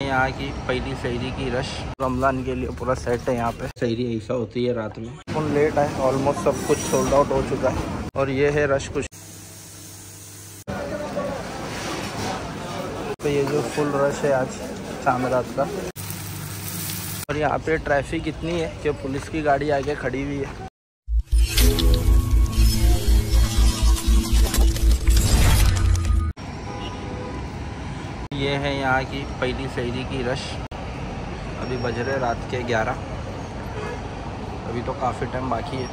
यहाँ की पहली शहरी की रश। रमज़ान के लिए पूरा सेट है यहाँ पे। शहरी ऐसा होती है रात में। उन लेट है ऑलमोस्ट सब कुछ सोल्ड आउट हो चुका है। और ये है रश कुछ। तो ये जो फुल रश है आज शाम रात का। और यहाँ पे ट्रैफ़िक इतनी है कि पुलिस की गाड़ी आगे खड़ी हुई है। ये है यहाँ की पहली शहरी की रश अभी बज रहे रात के 11 अभी तो काफ़ी टाइम बाकी है।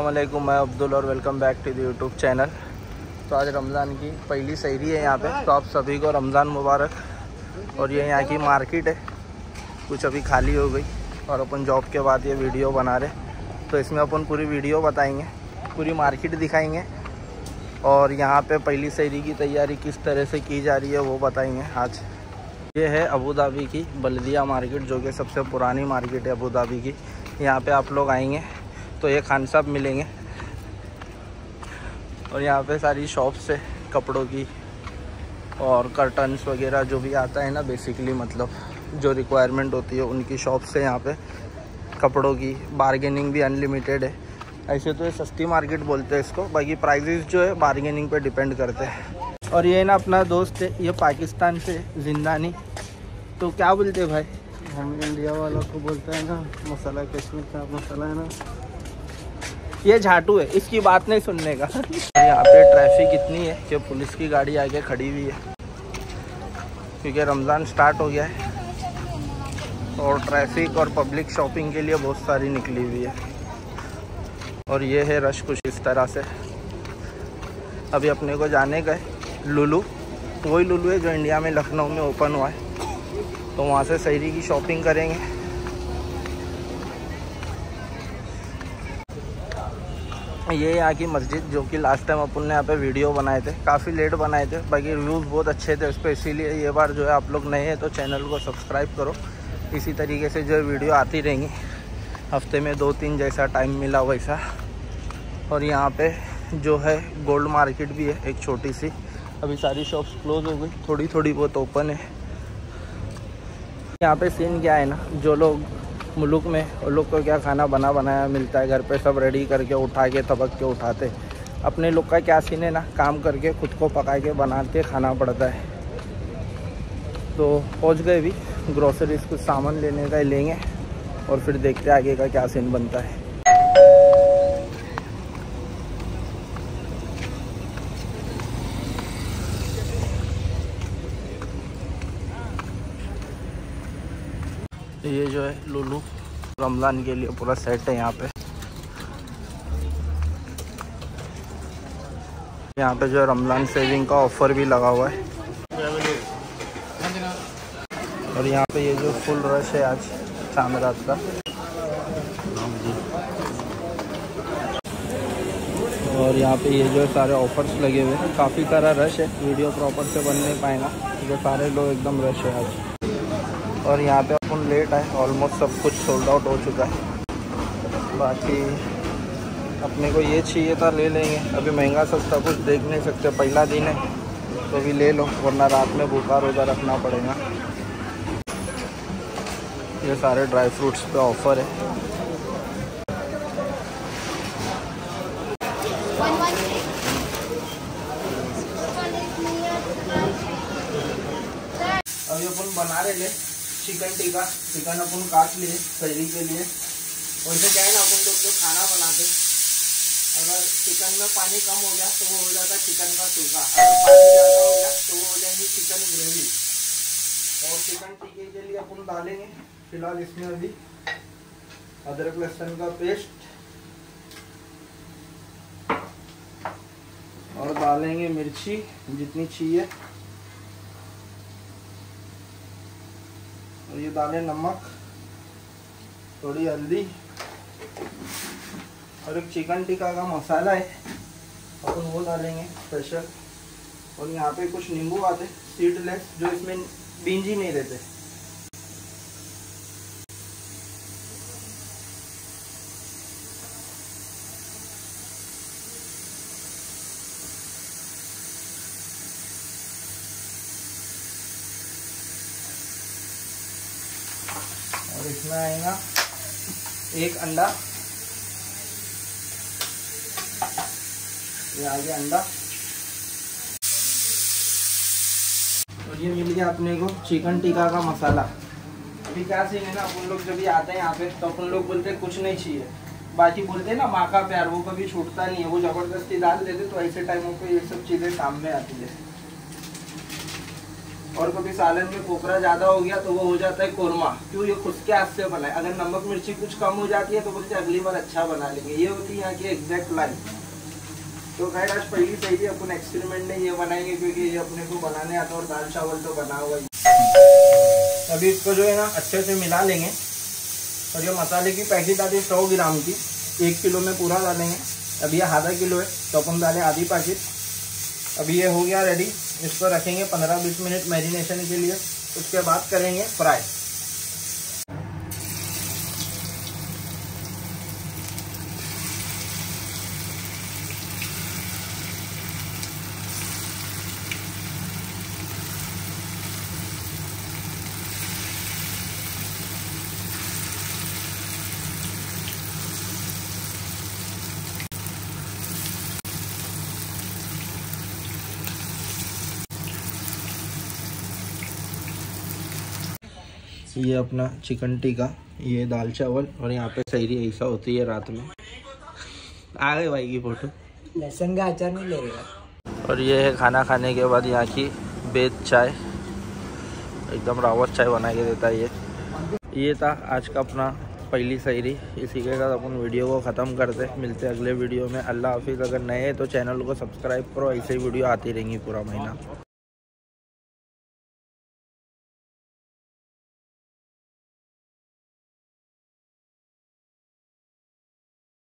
वालेकुम, मैं अब्दुल और welcome back to the YouTube channel तो आज रमज़ान की पहली शहरी है यहाँ पे। तो आप सभी को रमज़ान मुबारक। और ये यहाँ की मार्केट है। कुछ अभी खाली हो गई। और अपन जॉब के बाद ये वीडियो बना रहे तो इसमें अपन पूरी वीडियो बताएँगे। पूरी मार्केट दिखाएँगे। और यहाँ पे पहली शहरी की तैयारी किस तरह से की जा रही है वो बताएँगे आज। ये है अबू धाबी की बल्दिया मार्केट, जो कि सबसे पुरानी मार्केट है अबू धाबी की। यहाँ पे आप लोग आएँगे तो ये खान साहब मिलेंगे। और यहाँ पे सारी शॉप्स है, कपड़ों की और कर्टन्स वगैरह जो भी आता है ना बेसिकली मतलब जो रिक्वायरमेंट होती है, उनकी शॉप्स है यहाँ पे। कपड़ों की बारगेनिंग भी अनलिमिटेड है। ऐसे तो ये सस्ती मार्केट बोलते हैं इसको बाकी प्राइजेस जो है बारगेनिंग पे डिपेंड करते हैं। और ये ना अपना दोस्त है ये पाकिस्तान से जिंदानी। तो क्या बोलते हैं भाई? हम इंडिया वालों को बोलते हैं ना मसाला कश्मीर का मसाला है ना। ये झाटू है इसकी बात नहीं सुनने का। यहाँ पे ट्रैफ़िक इतनी है कि पुलिस की गाड़ी आगे खड़ी हुई है। क्योंकि रमज़ान स्टार्ट हो गया है। और ट्रैफ़िक और पब्लिक शॉपिंग के लिए बहुत सारी निकली हुई है। और ये है रश कुछ इस तरह से। अभी अपने को जाने गए, लुलू। वही लुलू है जो इंडिया में लखनऊ में ओपन हुआ है। तो वहाँ से शहरी की शॉपिंग करेंगे। ये यहाँ की मस्जिद जो कि लास्ट टाइम अपन ने यहाँ पे वीडियो बनाए थे। काफ़ी लेट बनाए थे, बाकी रिव्यूज़ बहुत अच्छे थे उस पर इसीलिए ये बार जो है आप लोग नए हैं तो चैनल को सब्सक्राइब करो। इसी तरीके से जो है वीडियो आती रहेंगी। हफ़्ते में दो तीन जैसा टाइम मिला वैसा। और यहाँ पे जो है गोल्ड मार्केट भी है, एक छोटी सी। अभी सारी शॉप्स क्लोज हो गई। थोड़ी थोड़ी बहुत ओपन है। यहाँ पे सीन क्या है ना, जो लोग मुल्क में, उन लोग को क्या खाना बना, बनाया मिलता है, घर पे सब रेडी करके उठा के, तबक के उठाते अपने लोग का क्या सीन है ना, काम करके, खुद को पका के बना के खाना पड़ता है। तो पहुँच गए भी ग्रोसरीज कुछ सामान लेने का लेंगे और फिर देखते आगे का क्या सीन बनता है। है लुलू। रमज़ान के लिए पूरा सेट है यहाँ पे। यहाँ पे जो रमज़ान सेविंग का ऑफ़र भी लगा हुआ है। और यहाँ पे ये जो फुल रश है आज, शाम रात का। और यहाँ पे ये जो सारे ऑफर्स लगे हुए हैं, काफ़ी सारा रश है। वीडियो प्रॉपर से बन नहीं पाएगा, क्योंकि सारे लोग एकदम रश है आज। और यहाँ पे अपन लेट आए ऑलमोस्ट सब कुछ सोल्ड आउट हो चुका है। बाकी अपने को ये चाहिए था ले लेंगे। अभी महँगा सस्ता कुछ देख नहीं सकते, पहला दिन है तो अभी ले लो, वरना रात में भूखा रोज़ा रखना पड़ेगा। ये सारे ड्राई फ्रूट्स पे ऑफ़र है। अभी अपन बना रहे ले चिकन टिक्का चिकन अपन काट लिए शहरी के लिए। वैसे क्या है ना, अपन लोग जो खाना बनाते अगर चिकन में पानी कम हो गया तो वो हो जाता है चिकन का सूखा अगर पानी ज़्यादा हो गया तो वो हो जाएँगी चिकन ग्रेवी। और चिकन टिक्के के लिए अपन डालेंगे, फ़िलहाल इसमें अभी अदरक, लहसुन का पेस्ट। और डालेंगे मिर्ची, जितनी चाहिए। और ये डालें नमक, थोड़ी हल्दी, और एक चिकन टिक्का का मसाला है, अपन वो डालेंगे स्पेशल और यहाँ पे कुछ नींबू आते सीडलेस जो इसमें बींजी नहीं रहते। इसमें आएगा। एक अंडा। ये आ गया अंडा। और ये मिल गया अपने को चिकन टिक्का का मसाला। अभी क्या सीन है ना, अपन लोग जब भी आते हैं यहाँ पे तो अपन लोग बोलते हैं, कुछ नहीं चाहिए। बाकी बोलते हैं ना माँ का प्यार, वो कभी छूटता नहीं है, वो ज़बरदस्ती डाल देते तो ऐसे टाइमों पे ये सब चीज़ें काम में आती है। और कभी सालन में कोपरा ज़्यादा हो गया तो वो हो जाता है कोरमा। क्यों? ये खुद के हाथ से बनाए अगर नमक मिर्ची कुछ कम हो जाती है तो बोलते अगली बार अच्छा बना लेंगे। ये होती है यहाँ की एग्जैक्ट लाइन तो खैर आज पहली सही थी अपन एक्सपेरिमेंट में ये बनाएँगे क्योंकि ये अपने को बनाने आता और दाल चावल तो बना हुआ ही अभी इसको जो है ना, अच्छे से मिला लेंगे। और ये मसाले की पैकेट आती है सौ ग्राम की। एक किलो में पूरा डालेंगे। अभी ये आधा किलो है तो अपन डालें आधी पैकेट। अभी ये हो गया रेडी इसको रखेंगे पंद्रह बीस मिनट मैरिनेशन के लिए। उसके बाद करेंगे फ्राई। ये अपना चिकन टिक्का ये दाल चावल और यहाँ पे सैरी ऐसा होती है रात में। आ गए भाई की फ़ोटो। लहसुन का अचार नहीं लगेगा और ये है खाना खाने के बाद यहाँ की बेद चाय। एकदम रावत चाय बना के देता है ये। ये था आज का अपना पहली शायरी इसी के साथ अपन वीडियो को ख़त्म करते मिलते अगले वीडियो में। अल्लाह हाफिज़। अगर नए हैं तो चैनल को सब्सक्राइब करो। ऐसे ही वीडियो आती रहेंगी पूरा महीना।